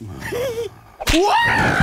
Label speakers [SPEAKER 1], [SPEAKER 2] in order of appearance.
[SPEAKER 1] What?